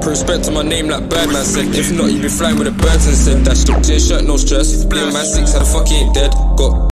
Put respect to my name like Birdman said. If not, you be flying with the birds and said That shit. T-shirt, no stress. Blame my six, how the fuck he ain't dead. Got